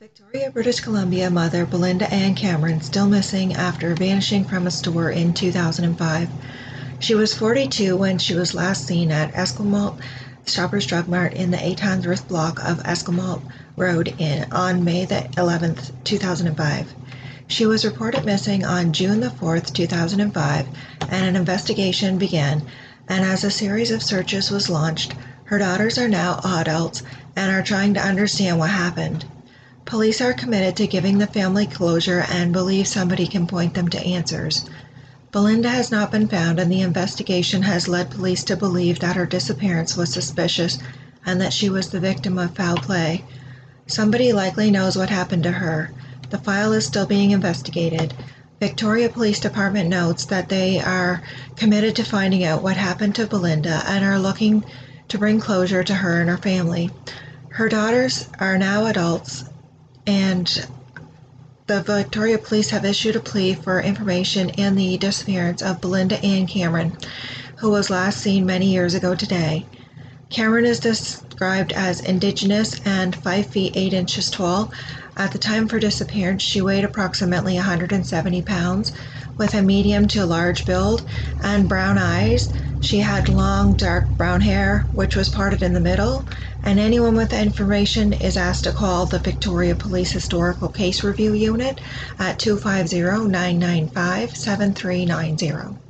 Victoria, British Columbia mother Belinda Ann Cameron still missing after vanishing from a store in 2005. She was 42 when she was last seen at Esquimalt Shoppers Drug Mart in the 800th block of Esquimalt Road in, on May the 11th, 2005. She was reported missing on June the 4th, 2005, and an investigation began, and as a series of searches was launched, her daughters are now adults and are trying to understand what happened. Police are committed to giving the family closure and believe somebody can point them to answers. Belinda has not been found, and the investigation has led police to believe that her disappearance was suspicious and that she was the victim of foul play. Somebody likely knows what happened to her. The file is still being investigated. Victoria Police Department notes that they are committed to finding out what happened to Belinda and are looking to bring closure to her and her family. Her daughters are now adults and the Victoria Police have issued a plea for information in the disappearance of Belinda Ann Cameron, who was last seen many years ago today. Cameron is described as Indigenous and 5 feet 8 inches tall. At the time of her disappearance, she weighed approximately 170 pounds with a medium to large build and brown eyes. She had long, dark brown hair, which was parted in the middle, and anyone with information is asked to call the Victoria Police Historical Case Review Unit at 250 995 7390.